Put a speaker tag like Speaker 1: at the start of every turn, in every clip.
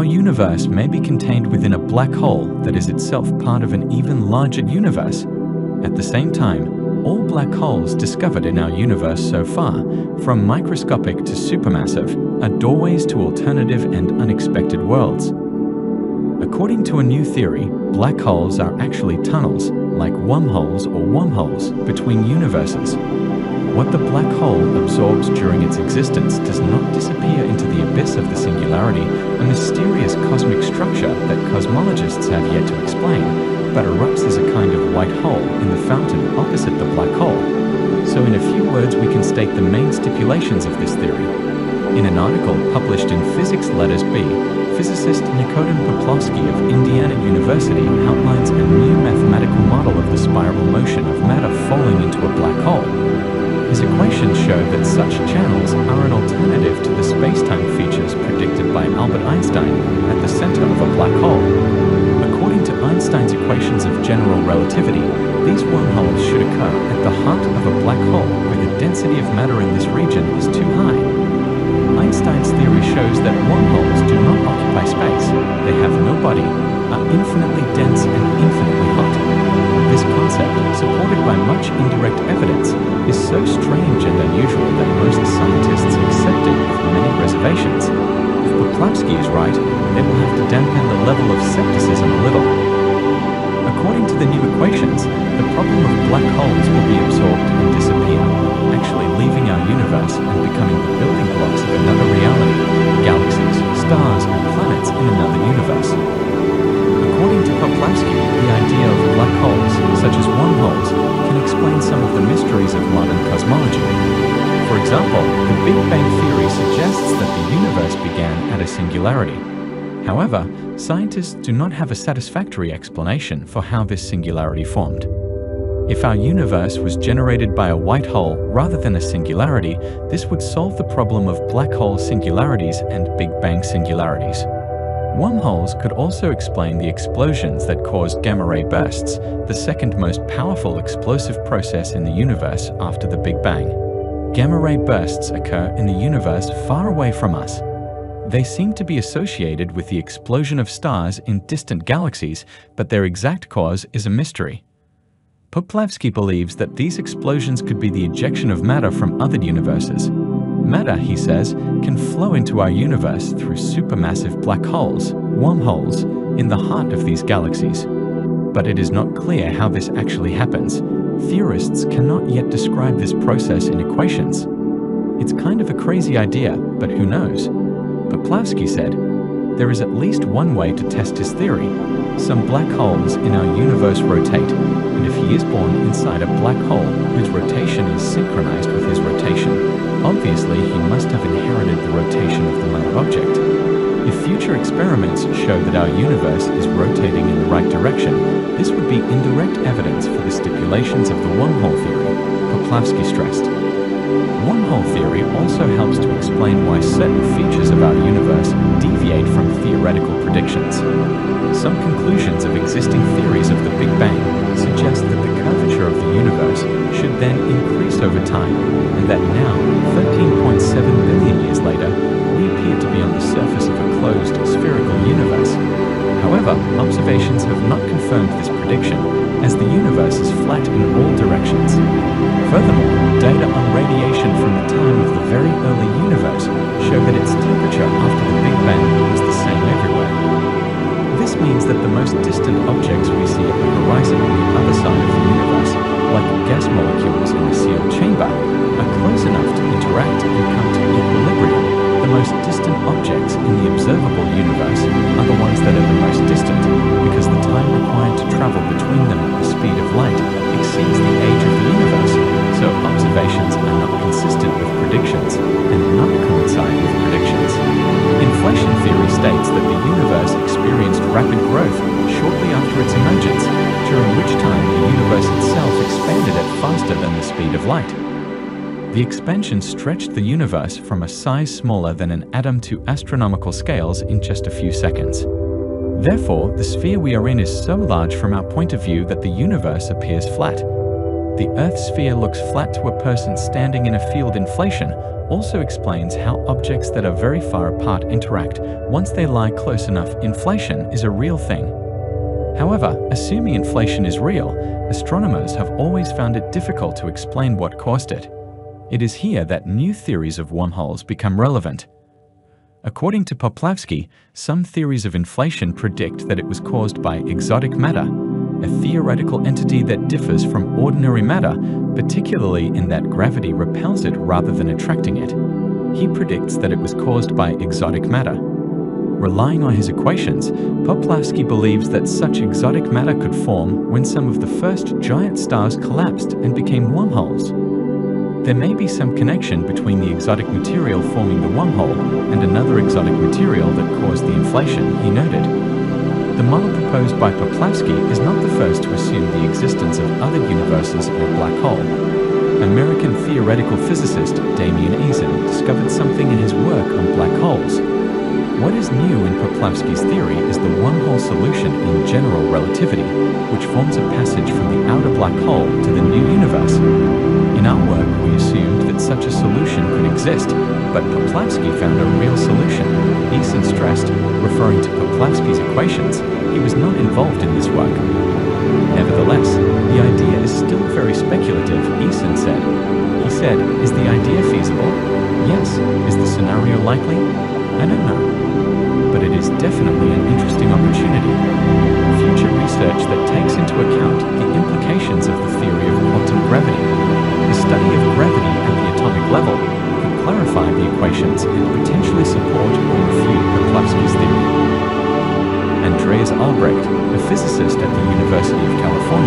Speaker 1: Our universe may be contained within a black hole that is itself part of an even larger universe. At the same time, all black holes discovered in our universe so far, from microscopic to supermassive, are doorways to alternative and unexpected worlds. According to a new theory, black holes are actually tunnels, like wormholes or wormholes, between universes. What the black hole absorbs during its existence does not disappear into the abyss of the singularity, a mysterious cosmic structure that cosmologists have yet to explain, but erupts as a kind of white hole in the fountain opposite the black hole. So in a few words we can state the main stipulations of this theory. In an article published in Physics Letters B, physicist Nikodem Poplawski of Indiana University outlines a new mathematical model of the spiral motion of matter falling into a black hole. His equations show that such channels are an alternative to the spacetime features predicted by Albert Einstein at the center of a black hole. According to Einstein's equations of general relativity, these wormholes should occur at the heart of a black hole where the density of matter in this region is too high. Einstein's theory shows that wormholes do not occupy space, they have no body, are infinitely dense and infinitely hot. This concept, supported by much indirect evidence, is so strange and unusual that most scientists accept it with many reservations. If Poplawski is right, they will have to dampen the level of skepticism a little. According to the new equations, the problem of black holes will be absorbed and disappear, actually leaving our universe example, the Big Bang Theory suggests that the universe began at a singularity. However, scientists do not have a satisfactory explanation for how this singularity formed. If our universe was generated by a white hole rather than a singularity, this would solve the problem of black hole singularities and Big Bang singularities. Wormholes could also explain the explosions that caused gamma ray bursts, the second most powerful explosive process in the universe after the Big Bang. Gamma ray bursts occur in the universe far away from us. They seem to be associated with the explosion of stars in distant galaxies, but their exact cause is a mystery. Poplawski believes that these explosions could be the ejection of matter from other universes. Matter, he says, can flow into our universe through supermassive black holes, wormholes, in the heart of these galaxies. But it is not clear how this actually happens. Theorists cannot yet describe this process in equations. It's kind of a crazy idea, but who knows? Poplawski said, there is at least one way to test his theory. Some black holes in our universe rotate, and if he is born inside a black hole whose rotation is synchronized with his rotation, obviously he must have inherited the rotation of the mother object. If future experiments show that our universe is rotating in the right direction, this would be indirect evidence for the stipulations of the wormhole theory, Poplawski stressed. Wormhole theory also helps to explain why certain features of our universe deviate from theoretical predictions. Some conclusions of existing theories of the Big Bang suggest that the curvature of the universe should then increase over time, and that now, 13.7 billion years later, we appear to be on the surface of a closed, spherical universe. However, observations have not confirmed this prediction, as the universe is flat in all directions. Furthermore, data on radiation from the time of the very early universe show that its temperature after the Big Bang was the same everywhere. This means that the most distant objects we see at the horizon on the other side of the universe, like gas molecules in a sealed chamber, are close enough to interact and most distant objects in the observable universe are the ones that are the most distant, because the time required to travel between them at the speed of light exceeds the age of the universe, so observations are not consistent with predictions and not coincide with predictions. Inflation theory states that the universe experienced rapid growth shortly after its emergence, during which time the universe itself expanded at faster than the speed of light. The expansion stretched the universe from a size smaller than an atom to astronomical scales in just a few seconds. Therefore, the sphere we are in is so large from our point of view that the universe appears flat. The Earth's sphere looks flat to a person standing in a field inflation, also explains how objects that are very far apart interact once they lie close enough. Inflation is a real thing. However, assuming inflation is real, astronomers have always found it difficult to explain what caused it. It is here that new theories of wormholes become relevant. According to Poplawski, some theories of inflation predict that it was caused by exotic matter, a theoretical entity that differs from ordinary matter, particularly in that gravity repels it rather than attracting it. He predicts that it was caused by exotic matter. Relying on his equations, Poplawski believes that such exotic matter could form when some of the first giant stars collapsed and became wormholes. There may be some connection between the exotic material forming the wormhole and another exotic material that caused the inflation, he noted. The model proposed by Poplawski is not the first to assume the existence of other universes or black hole. American theoretical physicist Damien Easson discovered something in his work on black holes. What is new in Poplawski's theory is the wormhole solution in general relativity, which forms a passage from the outer black hole to the new universe. In our work, we assumed that such a solution could exist, but Poplawski found a real solution. Easson stressed, referring to Poplawski's equations, he was not involved in this work. Nevertheless, the idea is still very speculative, Easson said. He said, is the idea feasible? Yes. Is the scenario likely? I don't know. But it is definitely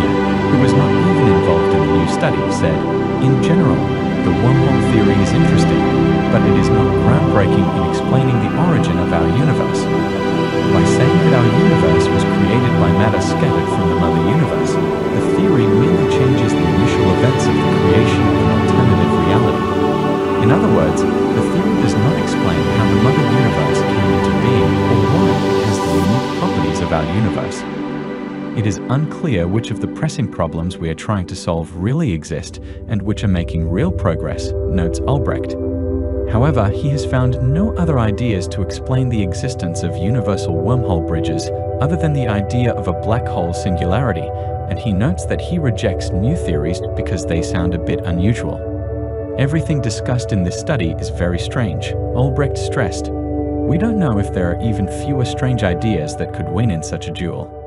Speaker 1: who was not even involved in the new study, said, In general, the wormhole theory is interesting, but it is not groundbreaking in explaining the origin of our universe. By saying that our universe was created by matter scattered from the mother universe, It is unclear which of the pressing problems we are trying to solve really exist and which are making real progress, notes Albrecht. However, he has found no other ideas to explain the existence of universal wormhole bridges other than the idea of a black hole singularity, and he notes that he rejects new theories because they sound a bit unusual. Everything discussed in this study is very strange, Albrecht stressed. We don't know if there are even fewer strange ideas that could win in such a duel.